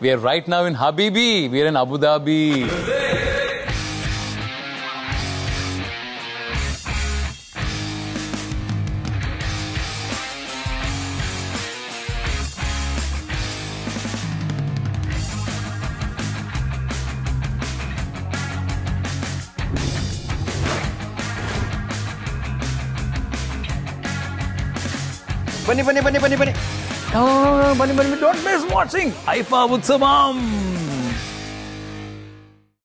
we are right now in Habibi. We are in Abu Dhabi. Bunny, bunny, bunny, bunny, bunny. Don't miss watching IIFA Utsavam.